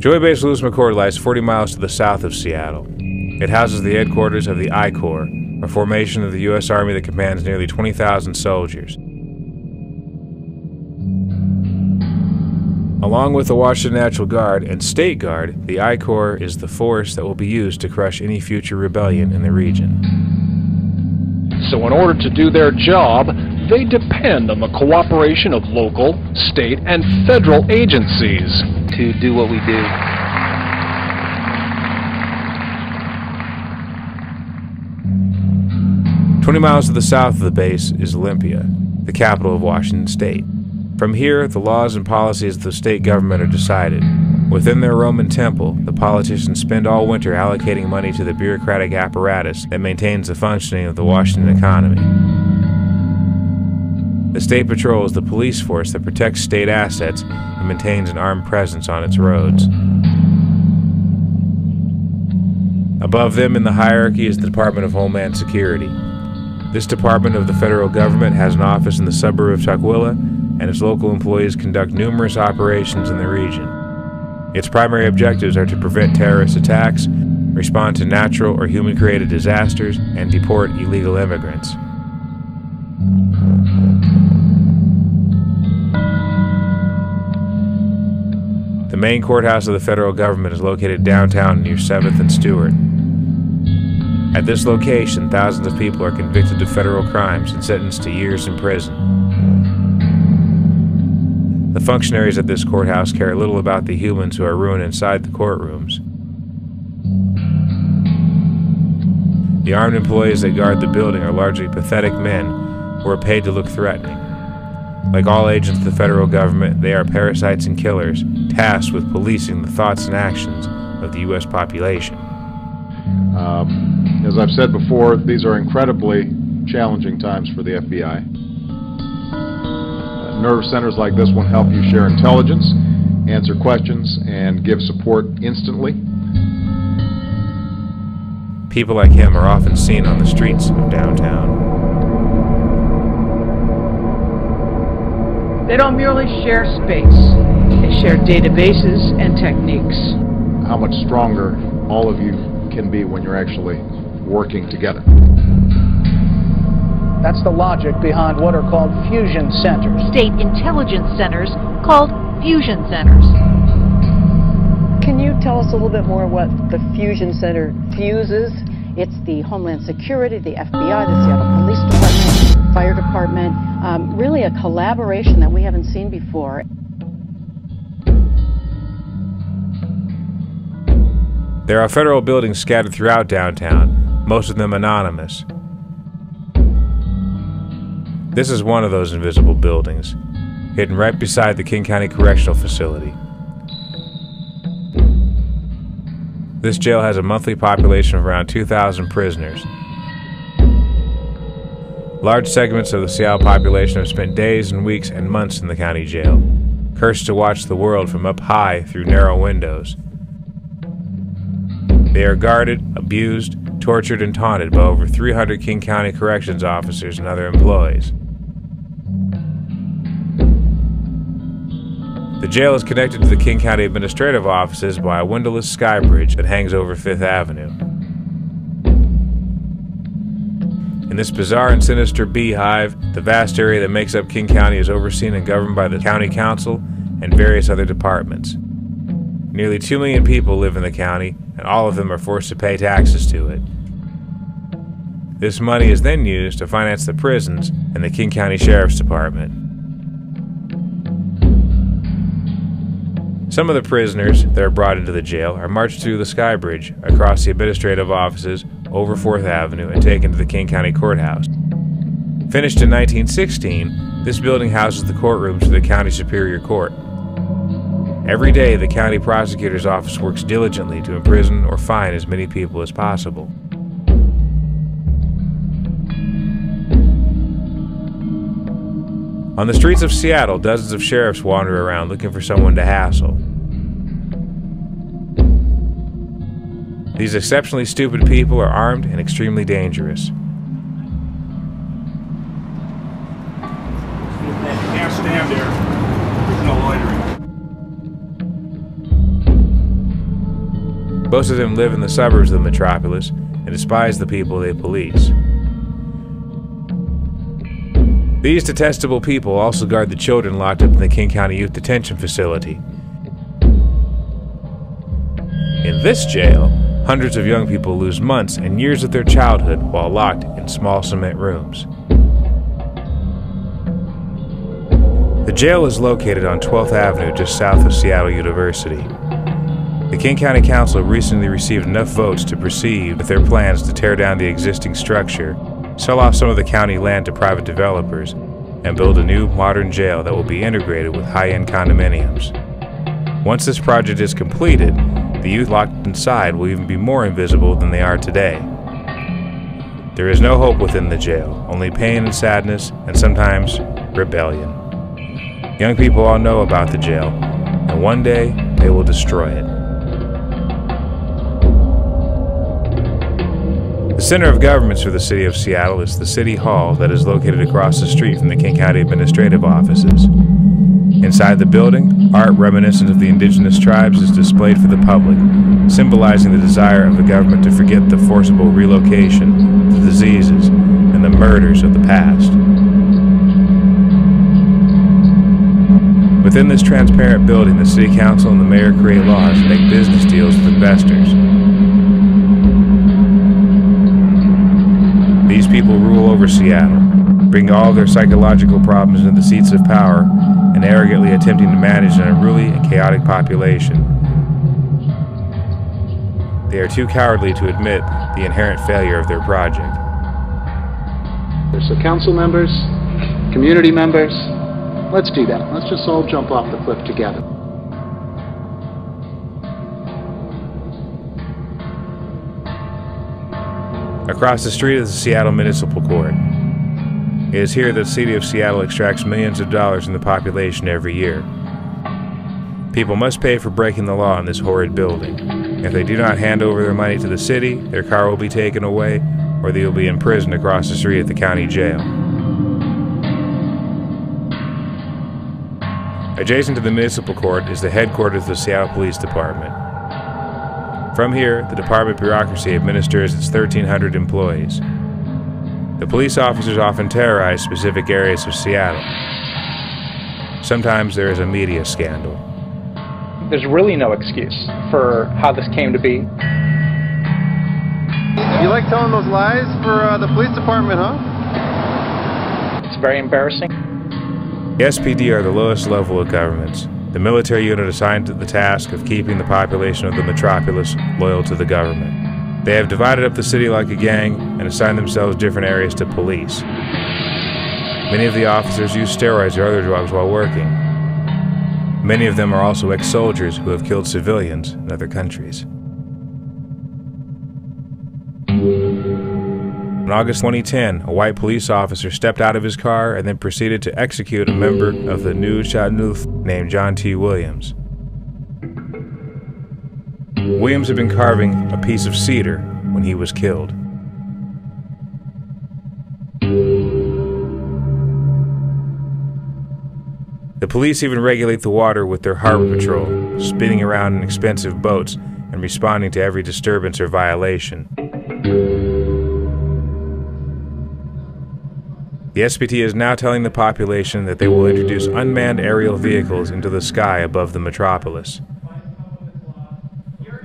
Joint Base Lewis McChord lies 40 miles to the south of Seattle. It houses the headquarters of the I Corps, a formation of the U.S. Army that commands nearly 20,000 soldiers. Along with the Washington National Guard and State Guard, the I Corps is the force that will be used to crush any future rebellion in the region. So in order to do their job, they depend on the cooperation of local, state, and federal agencies. To do what we do. Twenty miles to the south of the base is Olympia, the capital of Washington State. From here, the laws and policies of the state government are decided. Within their Roman temple, the politicians spend all winter allocating money to the bureaucratic apparatus that maintains the functioning of the Washington economy. The State Patrol is the police force that protects state assets and maintains an armed presence on its roads. Above them in the hierarchy is the Department of Homeland Security. This department of the federal government has an office in the suburb of Tukwila and its local employees conduct numerous operations in the region. Its primary objectives are to prevent terrorist attacks, respond to natural or human created disasters, and deport illegal immigrants. Main courthouse of the federal government is located downtown near 7th and Stewart. At this location, thousands of people are convicted of federal crimes and sentenced to years in prison. The functionaries at this courthouse care little about the humans who are ruined inside the courtrooms. The armed employees that guard the building are largely pathetic men who are paid to look threatening. Like all agents of the federal government, they are parasites and killers, tasked with policing the thoughts and actions of the U.S. population. Um, as I've said before, these are incredibly challenging times for the FBI nerve centers like this one help you share intelligence, answer questions, and give support instantly. People like him are often seen on the streets of downtown. They don't merely share space, they share databases and techniques. How much stronger all of you can be when you're actually working together. That's the logic behind what are called fusion centers. State intelligence centers called fusion centers. Can you tell us a little bit more what the fusion center fuses? It's the Homeland Security, the FBI, the Seattle Police Department, Fire Department, um, really a collaboration that we haven't seen before. There are federal buildings scattered throughout downtown, most of them anonymous. This is one of those invisible buildings, hidden right beside the King County Correctional Facility. This jail has a monthly population of around 2,000 prisoners. Large segments of the Seattle population have spent days and weeks and months in the county jail, cursed to watch the world from up high through narrow windows. They are guarded, abused, tortured, and taunted by over 300 King County corrections officers and other employees. The jail is connected to the King County administrative offices by a windowless sky bridge that hangs over Fifth Avenue. In this bizarre and sinister beehive, the vast area that makes up King County is overseen and governed by the County Council and various other departments. Nearly 2 million people live in the county, and all of them are forced to pay taxes to it. This money is then used to finance the prisons and the King County Sheriff's Department. Some of the prisoners that are brought into the jail are marched through the Sky Bridge, across the administrative offices, over 4th Avenue, and taken to the King County Courthouse. Finished in 1916, this building houses the courtrooms for the County Superior Court. Every day, the county prosecutor's office works diligently to imprison or fine as many people as possible. On the streets of Seattle, dozens of sheriffs wander around looking for someone to hassle. These exceptionally stupid people are armed and extremely dangerous. can't stand there. There's no loitering. Most of them live in the suburbs of the metropolis and despise the people they police. These detestable people also guard the children locked up in the King County Youth Detention Facility. In this jail, hundreds of young people lose months and years of their childhood while locked in small cement rooms. The jail is located on 12th Avenue just south of Seattle University. The King County Council recently received enough votes to proceed with their plans to tear down the existing structure, sell off some of the county land to private developers, and build a new modern jail that will be integrated with high end condominiums. Once this project is completed, the youth locked inside will even be more invisible than they are today. There is no hope within the jail, only pain and sadness, and sometimes rebellion. Young people all know about the jail, and one day they will destroy it. The center of governments for the city of Seattle is the City Hall that is located across the street from the King County Administrative Offices. Inside the building, art reminiscent of the indigenous tribes is displayed for the public, symbolizing the desire of the government to forget the forcible relocation, the diseases, and the murders of the past. Within this transparent building, the City Council and the Mayor create laws and make business deals with investors. These people rule over Seattle, bring all their psychological problems into the seats of power, and arrogantly attempting to manage an unruly and chaotic population. They are too cowardly to admit the inherent failure of their project. So, council members, community members, let's do that. Let's just all jump off the cliff together. Across the street is the Seattle Municipal Court. It is here that the city of Seattle extracts millions of dollars from the population every year. People must pay for breaking the law in this horrid building. If they do not hand over their money to the city, their car will be taken away, or they will be imprisoned across the street at the county jail. Adjacent to the municipal court is the headquarters of the Seattle Police Department. From here, the department bureaucracy administers its 1,300 employees. The police officers often terrorize specific areas of Seattle. Sometimes there is a media scandal. There's really no excuse for how this came to be. You like telling those lies for uh, the police department, huh? It's very embarrassing. The SPD are the lowest level of governments, the military unit assigned to the task of keeping the population of the metropolis loyal to the government. They have divided up the city like a gang and assigned themselves different areas to police. Many of the officers use steroids or other drugs while working. Many of them are also ex soldiers who have killed civilians in other countries. In August 2010, a white police officer stepped out of his car and then proceeded to execute a member of the Nuu-chah-nulth named John T. Williams. Williams had been carving a piece of cedar when he was killed. The police even regulate the water with their harbor patrol, spinning around in expensive boats and responding to every disturbance or violation. The SPD is now telling the population that they will introduce unmanned aerial vehicles into the sky above the metropolis.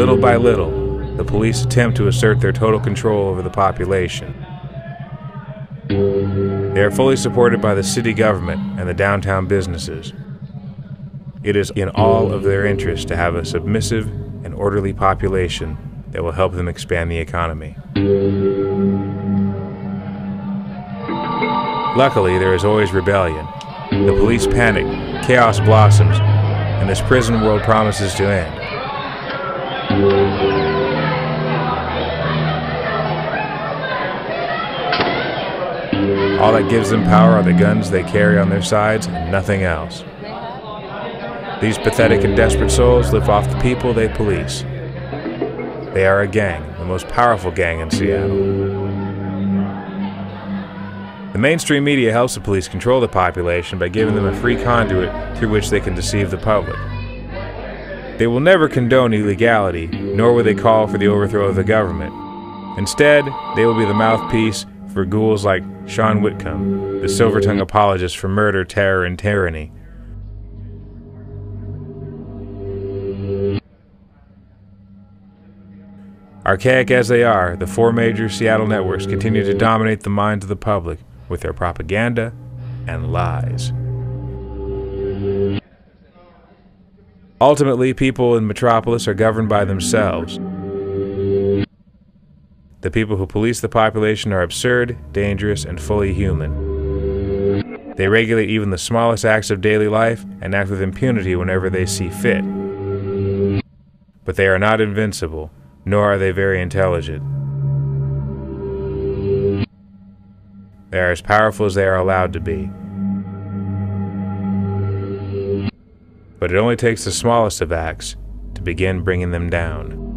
Little by little, the police attempt to assert their total control over the population. They are fully supported by the city government and the downtown businesses. It is in all of their interest to have a submissive and orderly population that will help them expand the economy. Luckily, there is always rebellion. The police panic, chaos blossoms, and this prison world promises to end. All that gives them power are the guns they carry on their sides and nothing else. These pathetic and desperate souls live off the people they police. They are a gang, the most powerful gang in Seattle. The mainstream media helps the police control the population by giving them a free conduit through which they can deceive the public. They will never condone illegality, nor will they call for the overthrow of the government. Instead, they will be the mouthpiece for ghouls like Sean Whitcomb, the silver tongue apologist for murder, terror, and tyranny. Archaic as they are, the four major Seattle networks continue to dominate the minds of the public with their propaganda and lies. Ultimately, people in Metropolis are governed by themselves. The people who police the population are absurd, dangerous, and fully human. They regulate even the smallest acts of daily life and act with impunity whenever they see fit. But they are not invincible, nor are they very intelligent. They are as powerful as they are allowed to be. But it only takes the smallest of acts to begin bringing them down.